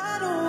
I don't